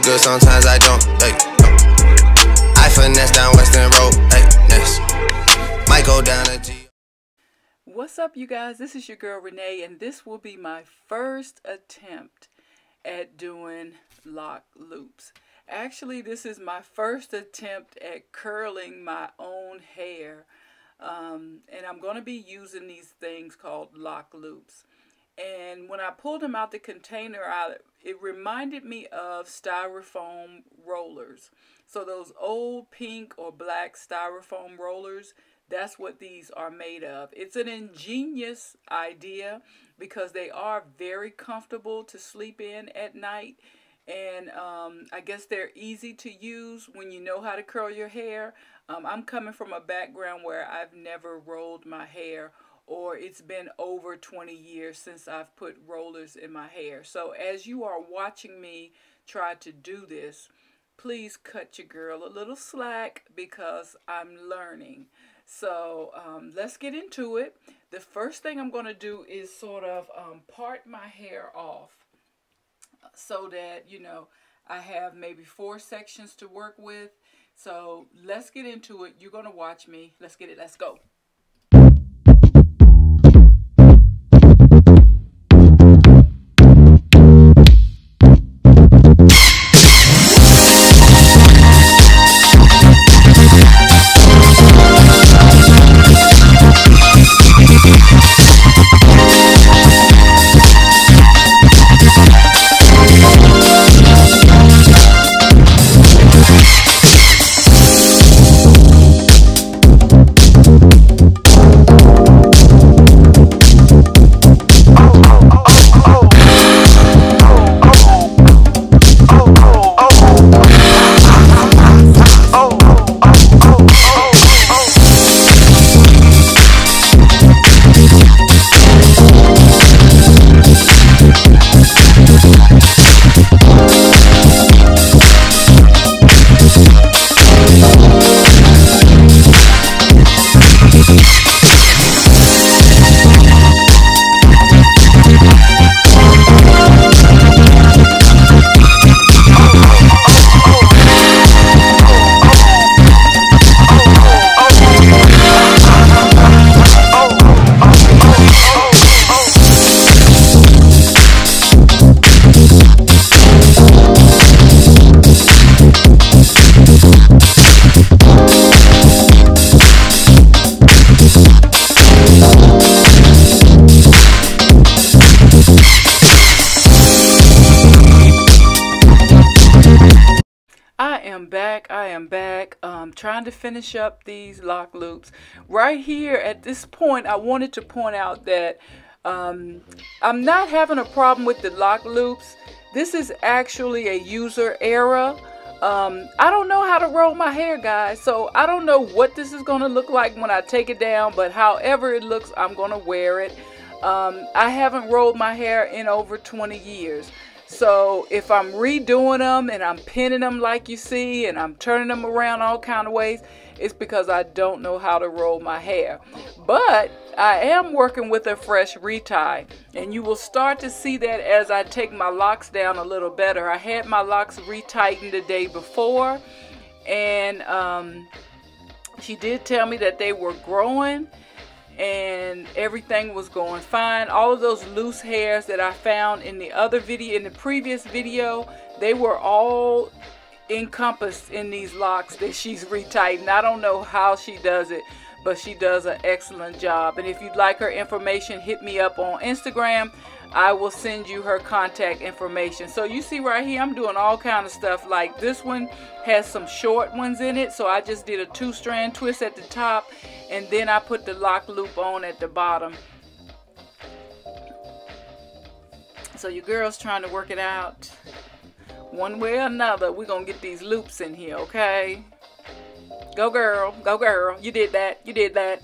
good, sometimes I don't. Hey, I finesse down Western Road. Hey, next. Might go down to G. What's up, you guys? This is your girl Renee, and this will be my first attempt at doing lock loops. Actually, this is my first attempt at curling my own hair. Um, and I'm going to be using these things called lock loops. And when I pulled them out the container, I, it reminded me of styrofoam rollers. So those old pink or black styrofoam rollers, that's what these are made of. It's an ingenious idea because they are very comfortable to sleep in at night. And um, I guess they're easy to use when you know how to curl your hair. Um, I'm coming from a background where I've never rolled my hair or it's been over 20 years since I've put rollers in my hair. So as you are watching me try to do this, please cut your girl a little slack because I'm learning. So um, let's get into it. The first thing I'm going to do is sort of um, part my hair off so that, you know, I have maybe four sections to work with. So let's get into it. You're going to watch me. Let's get it. Let's go. Back. I am back. Um, trying to finish up these lock loops. Right here at this point, I wanted to point out that um, I'm not having a problem with the lock loops. This is actually a user error. Um, I don't know how to roll my hair, guys. So I don't know what this is going to look like when I take it down. But however it looks, I'm going to wear it. Um, I haven't rolled my hair in over 20 years. So if I'm redoing them and I'm pinning them like you see and I'm turning them around all kind of ways, it's because I don't know how to roll my hair. But I am working with a fresh retie and you will start to see that as I take my locks down a little better. I had my locks retightened the day before and um, she did tell me that they were growing and everything was going fine. All of those loose hairs that I found in the other video, in the previous video, they were all encompassed in these locks that she's retightened. I don't know how she does it, but she does an excellent job. And if you'd like her information, hit me up on Instagram. I will send you her contact information. So you see right here, I'm doing all kind of stuff. Like this one has some short ones in it. So I just did a two strand twist at the top and then I put the lock loop on at the bottom. So your girl's trying to work it out. One way or another, we're going to get these loops in here, okay? Go girl, go girl. You did that, you did that.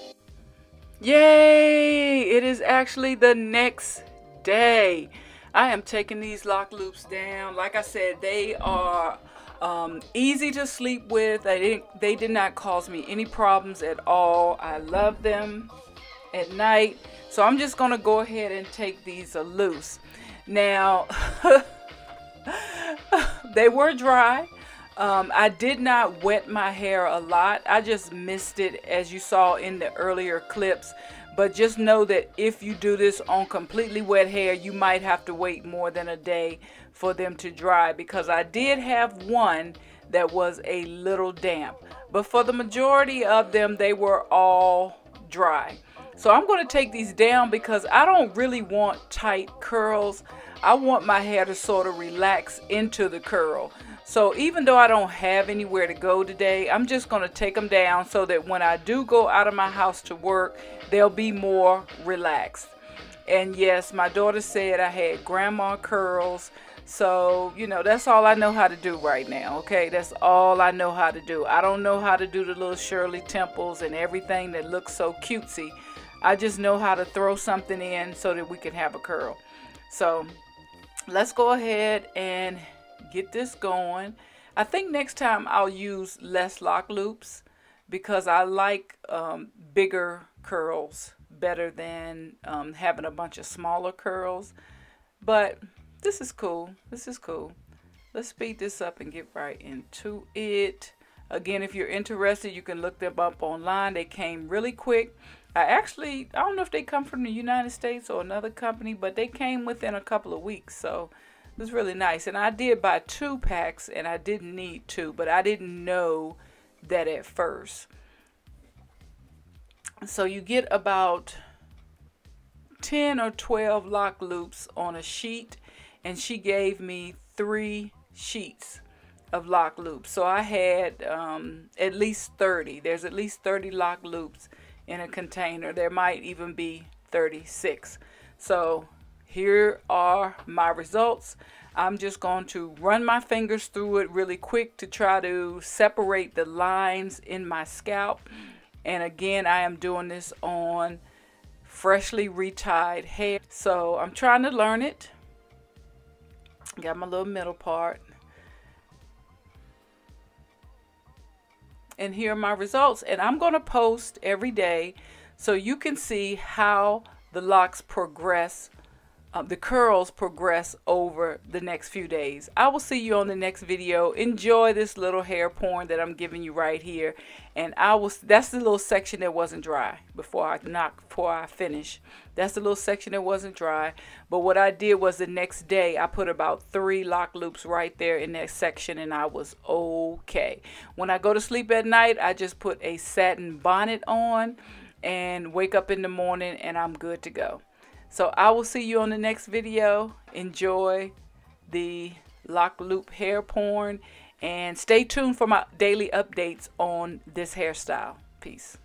Yay! It is actually the next day. I am taking these lock loops down. Like I said, they are um, easy to sleep with. They didn't. They did not cause me any problems at all. I love them at night. So I'm just gonna go ahead and take these loose. Now, they were dry. Um, I did not wet my hair a lot. I just missed it as you saw in the earlier clips. But just know that if you do this on completely wet hair, you might have to wait more than a day for them to dry because I did have one that was a little damp. But for the majority of them, they were all dry. So I'm going to take these down because I don't really want tight curls. I want my hair to sort of relax into the curl. So even though I don't have anywhere to go today, I'm just going to take them down so that when I do go out of my house to work, they'll be more relaxed. And yes, my daughter said I had grandma curls. So, you know, that's all I know how to do right now, okay? That's all I know how to do. I don't know how to do the little Shirley Temples and everything that looks so cutesy. I just know how to throw something in so that we can have a curl. So, let's go ahead and get this going. I think next time I'll use less lock loops because I like um, bigger curls better than um, having a bunch of smaller curls. But this is cool. This is cool. Let's speed this up and get right into it. Again, if you're interested, you can look them up online. They came really quick. I actually, I don't know if they come from the United States or another company, but they came within a couple of weeks. So it was really nice. And I did buy two packs and I didn't need two, but I didn't know that at first. So you get about 10 or 12 lock loops on a sheet and she gave me three sheets of lock loops. So I had um, at least 30. There's at least 30 lock loops in a container. There might even be 36. So here are my results. I'm just going to run my fingers through it really quick to try to separate the lines in my scalp. And again, I am doing this on freshly retied hair. So I'm trying to learn it. Got my little middle part. And here are my results. And I'm going to post every day so you can see how the locks progress uh, the curls progress over the next few days. I will see you on the next video. Enjoy this little hair porn that I'm giving you right here. And I will, that's the little section that wasn't dry before I knock, before I finish. That's the little section that wasn't dry. But what I did was the next day, I put about three lock loops right there in that section and I was okay. When I go to sleep at night, I just put a satin bonnet on and wake up in the morning and I'm good to go. So I will see you on the next video. Enjoy the lock loop hair porn and stay tuned for my daily updates on this hairstyle. Peace.